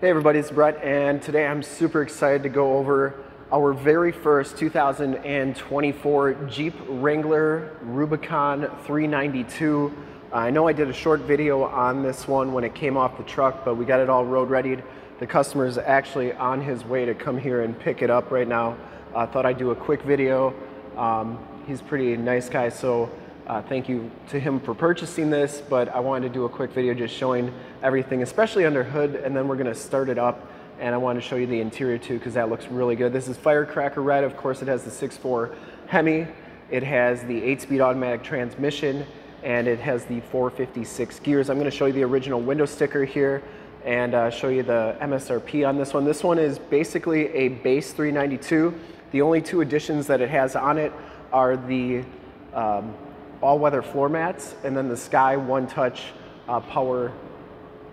Hey everybody, it's Brett, and today I'm super excited to go over our very first 2024 Jeep Wrangler Rubicon 392. I know I did a short video on this one when it came off the truck, but we got it all road readied. The customer is actually on his way to come here and pick it up right now. I thought I'd do a quick video. Um, he's pretty nice guy, so uh, thank you to him for purchasing this, but I wanted to do a quick video just showing everything, especially under hood, and then we're gonna start it up and I wanted to show you the interior too because that looks really good. This is Firecracker Red. Of course, it has the 6.4 Hemi. It has the 8-speed automatic transmission and it has the 456 gears. I'm gonna show you the original window sticker here and uh, show you the MSRP on this one. This one is basically a base 392. The only two additions that it has on it are the um, all-weather floor mats, and then the Sky One Touch uh, power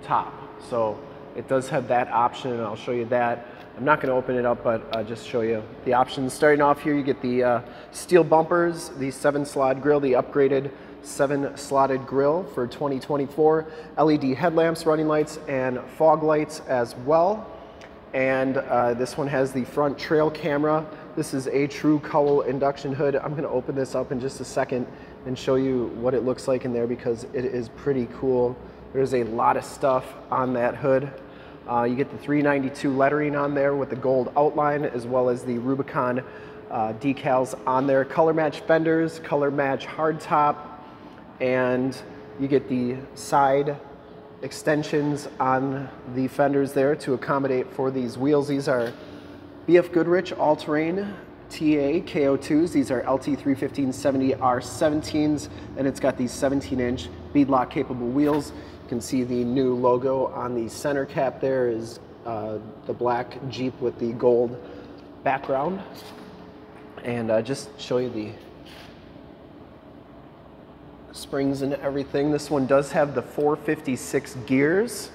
top. So it does have that option, and I'll show you that. I'm not going to open it up, but uh, just show you the options. Starting off here, you get the uh, steel bumpers, the seven slot grill, the upgraded seven slotted grill for 2024, LED headlamps, running lights, and fog lights as well. And uh, this one has the front trail camera. This is a true cowl induction hood. I'm gonna open this up in just a second and show you what it looks like in there because it is pretty cool. There's a lot of stuff on that hood. Uh, you get the 392 lettering on there with the gold outline as well as the Rubicon uh, decals on there. Color match fenders, color match hardtop, and you get the side extensions on the fenders there to accommodate for these wheels. These are BF Goodrich all-terrain TA KO2s. These are LT31570 R17s, and it's got these 17-inch beadlock capable wheels. You can see the new logo on the center cap there is uh, the black Jeep with the gold background. And uh, just show you the springs and everything. This one does have the 456 gears.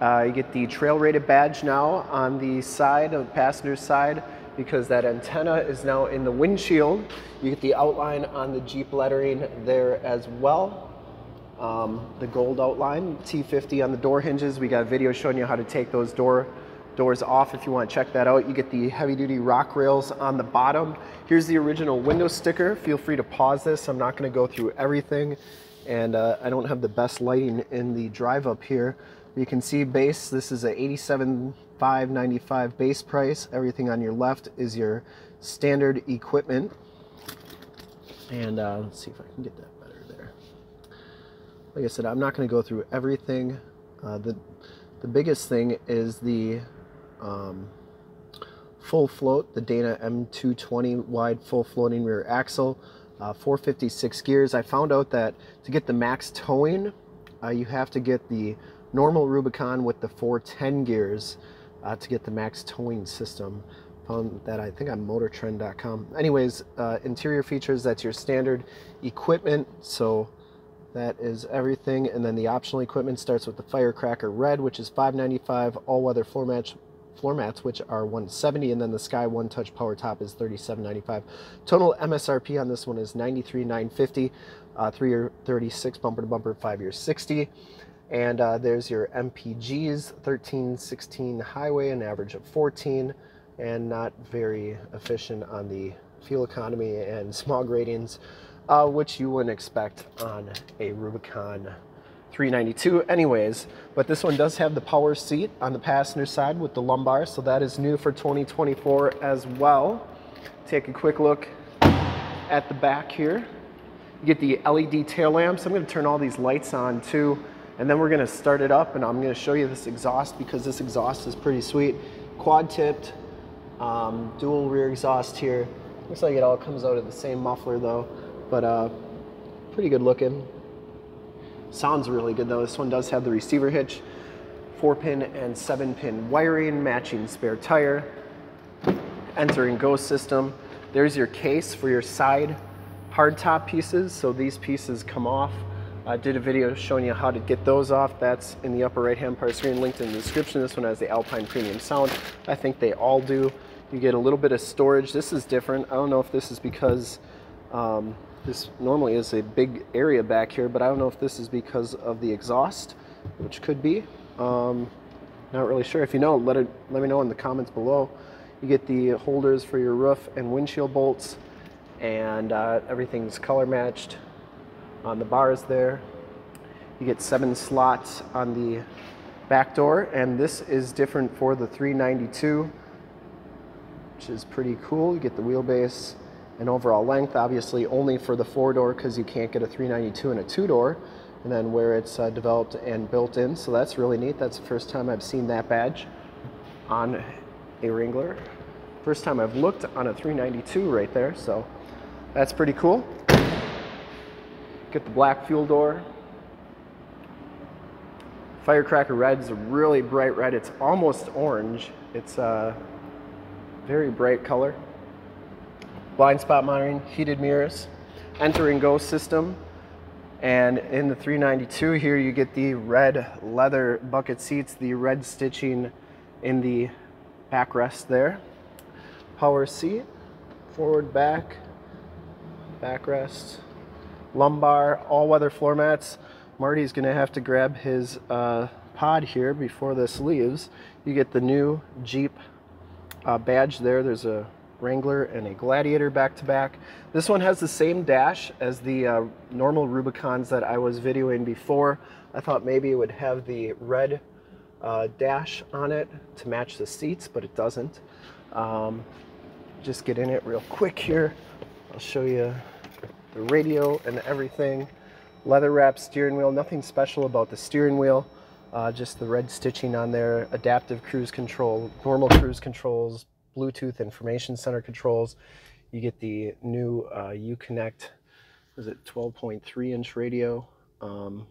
Uh, you get the trail rated badge now on the side, of the passenger side, because that antenna is now in the windshield. You get the outline on the Jeep lettering there as well. Um, the gold outline, T50 on the door hinges. We got a video showing you how to take those door doors off if you want to check that out. You get the heavy duty rock rails on the bottom. Here's the original window sticker. Feel free to pause this. I'm not going to go through everything and uh, I don't have the best lighting in the drive up here. You can see base, this is a 87,595 base price. Everything on your left is your standard equipment. And uh, let's see if I can get that better there. Like I said, I'm not going to go through everything. Uh, the, the biggest thing is the um, full float, the Dana M220 wide full floating rear axle, uh, 456 gears. I found out that to get the max towing, uh, you have to get the normal Rubicon with the 410 gears uh, to get the max towing system. That I think on motortrend.com. Anyways, uh, interior features, that's your standard equipment. So that is everything. And then the optional equipment starts with the Firecracker Red, which is 595 all-weather floor mats, floor mats, which are 170, and then the Sky One Touch Power Top is 37.95. Total MSRP on this one is 93.950. Uh, three year 36 bumper to bumper, five year 60. And uh, there's your MPGs, 13, 16 highway, an average of 14, and not very efficient on the fuel economy and smog ratings uh, which you wouldn't expect on a Rubicon 392 anyways. But this one does have the power seat on the passenger side with the lumbar, so that is new for 2024 as well. Take a quick look at the back here. You get the LED tail lamps. I'm gonna turn all these lights on too, and then we're gonna start it up and I'm gonna show you this exhaust because this exhaust is pretty sweet. Quad tipped, um, dual rear exhaust here. Looks like it all comes out of the same muffler though but uh, pretty good looking. Sounds really good though. This one does have the receiver hitch, four pin and seven pin wiring, matching spare tire, enter and go system. There's your case for your side hardtop pieces. So these pieces come off. I did a video showing you how to get those off. That's in the upper right hand part of the screen, linked in the description. This one has the Alpine Premium Sound. I think they all do. You get a little bit of storage. This is different. I don't know if this is because um, this normally is a big area back here, but I don't know if this is because of the exhaust, which could be. Um, Not really sure. If you know, let it let me know in the comments below. You get the holders for your roof and windshield bolts, and uh, everything's color matched on the bars there. You get seven slots on the back door, and this is different for the 392, which is pretty cool. You get the wheelbase and overall length, obviously only for the four door because you can't get a 392 and a two door and then where it's uh, developed and built in. So that's really neat. That's the first time I've seen that badge on a Wrangler. First time I've looked on a 392 right there, so that's pretty cool. Get the black fuel door. Firecracker red is a really bright red. It's almost orange. It's a very bright color. Blind spot monitoring, heated mirrors, enter and go system, and in the 392 here, you get the red leather bucket seats, the red stitching in the backrest there. Power seat, forward, back, backrest, lumbar, all-weather floor mats. Marty's gonna have to grab his uh, pod here before this leaves. You get the new Jeep uh, badge there. There's a Wrangler and a Gladiator back to back. This one has the same dash as the uh, normal Rubicons that I was videoing before. I thought maybe it would have the red uh, dash on it to match the seats, but it doesn't. Um, just get in it real quick here. I'll show you the radio and everything. Leather wrap steering wheel, nothing special about the steering wheel. Uh, just the red stitching on there, adaptive cruise control, normal cruise controls, Bluetooth information center controls. You get the new uh, Uconnect, is it 12.3 inch radio? Um,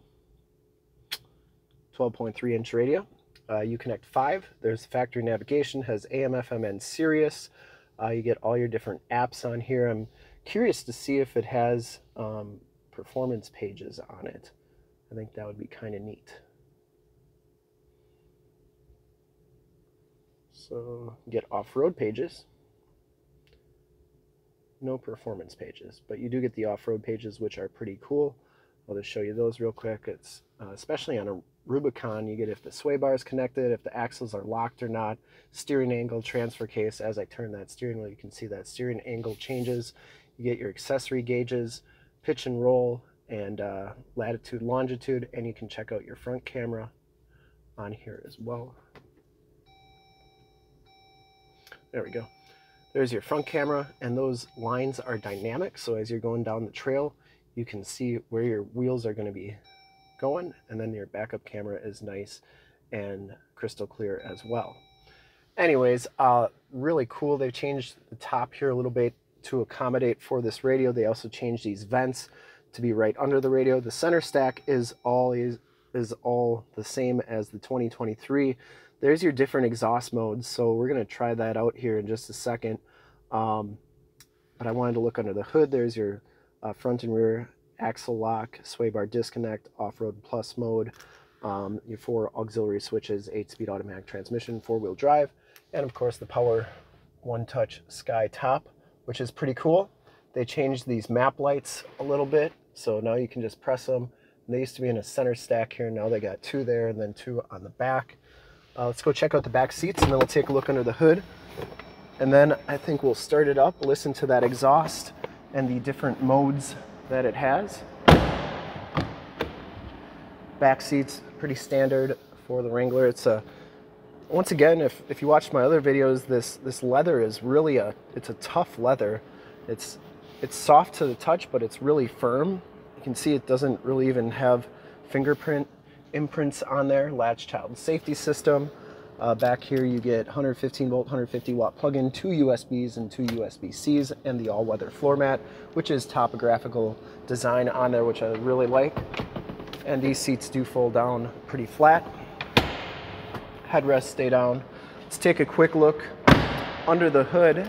12.3 inch radio. Uh, Uconnect 5, there's factory navigation, has AM, FM, and Sirius. Uh, you get all your different apps on here. I'm curious to see if it has um, performance pages on it. I think that would be kind of neat. So get off-road pages. No performance pages, but you do get the off-road pages, which are pretty cool. I'll just show you those real quick. It's uh, especially on a Rubicon, you get if the sway bar is connected, if the axles are locked or not, steering angle, transfer case. As I turn that steering wheel, you can see that steering angle changes. You get your accessory gauges, pitch and roll, and uh, latitude, longitude, and you can check out your front camera on here as well. There we go. There's your front camera and those lines are dynamic. So as you're going down the trail, you can see where your wheels are going to be going. And then your backup camera is nice and crystal clear as well. Anyways, uh, really cool. They've changed the top here a little bit to accommodate for this radio. They also changed these vents to be right under the radio. The center stack is all is, is all the same as the 2023 there's your different exhaust modes. So we're to try that out here in just a second. Um, but I wanted to look under the hood. There's your uh, front and rear axle lock, sway bar disconnect, off-road plus mode, um, your four auxiliary switches, eight-speed automatic transmission, four-wheel drive, and of course the power one-touch sky top, which is pretty cool. They changed these map lights a little bit, so now you can just press them. They used to be in a center stack here, now they got two there and then two on the back. Uh, let's go check out the back seats and then we'll take a look under the hood. And then I think we'll start it up, listen to that exhaust and the different modes that it has. Back seats, pretty standard for the Wrangler. It's a, once again, if, if you watch my other videos, this, this leather is really a, it's a tough leather. It's, it's soft to the touch, but it's really firm. You can see it doesn't really even have fingerprint imprints on there, latch child safety system. Uh, back here you get 115 volt, 150 watt plug-in, two USBs and two USB-Cs, and the all-weather floor mat, which is topographical design on there, which I really like. And these seats do fold down pretty flat. Headrests stay down. Let's take a quick look under the hood,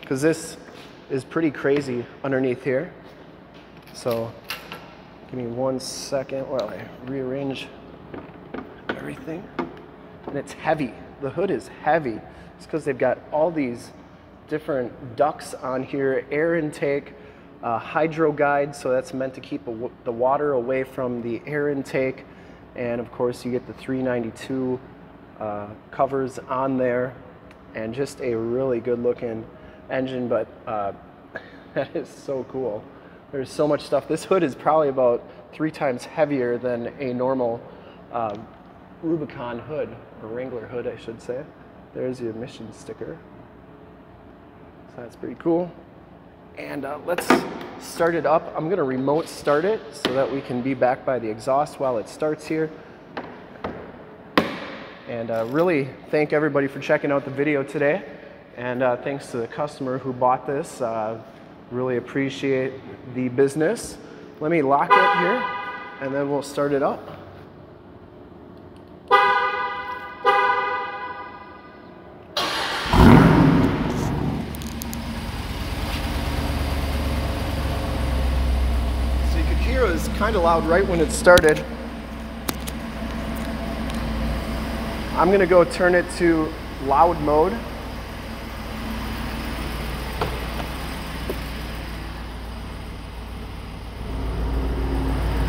because this is pretty crazy underneath here. So Give me one second while I rearrange everything. And it's heavy. The hood is heavy. It's because they've got all these different ducts on here, air intake, uh, hydro guide, so that's meant to keep the water away from the air intake. And of course, you get the 392 uh, covers on there, and just a really good looking engine. But uh, that is so cool. There's so much stuff. This hood is probably about three times heavier than a normal um, Rubicon hood, or Wrangler hood, I should say. There's your emission sticker. So that's pretty cool. And uh, let's start it up. I'm gonna remote start it so that we can be back by the exhaust while it starts here. And uh, really thank everybody for checking out the video today. And uh, thanks to the customer who bought this. Uh, really appreciate the business. Let me lock it here and then we'll start it up. So you could hear it was kind of loud right when it started. I'm gonna go turn it to loud mode.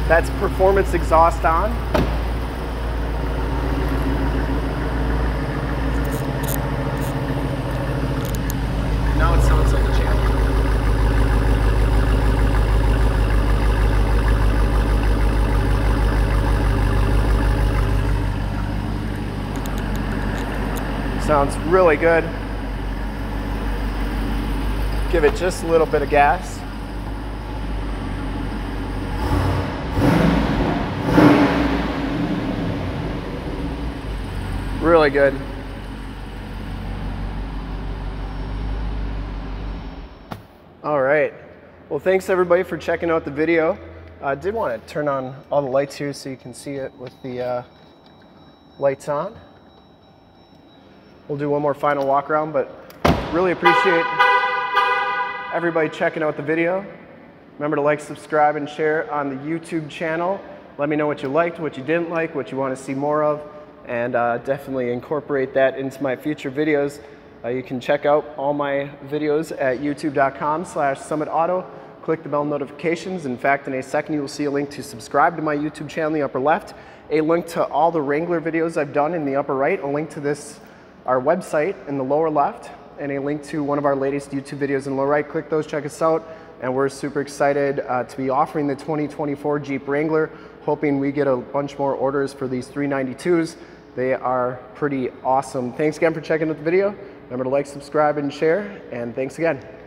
That's performance exhaust on. Now it sounds like a champion. Sounds really good. Give it just a little bit of gas. Really good. All right. Well, thanks everybody for checking out the video. I did want to turn on all the lights here so you can see it with the uh, lights on. We'll do one more final walk around, but really appreciate everybody checking out the video. Remember to like, subscribe, and share on the YouTube channel. Let me know what you liked, what you didn't like, what you want to see more of, and uh, definitely incorporate that into my future videos. Uh, you can check out all my videos at youtube.com slash summitauto. Click the bell notifications. In fact, in a second, you will see a link to subscribe to my YouTube channel in the upper left, a link to all the Wrangler videos I've done in the upper right, a link to this, our website in the lower left, and a link to one of our latest YouTube videos in the lower right. Click those, check us out, and we're super excited uh, to be offering the 2024 Jeep Wrangler, hoping we get a bunch more orders for these 392s. They are pretty awesome. Thanks again for checking out the video. Remember to like, subscribe, and share, and thanks again.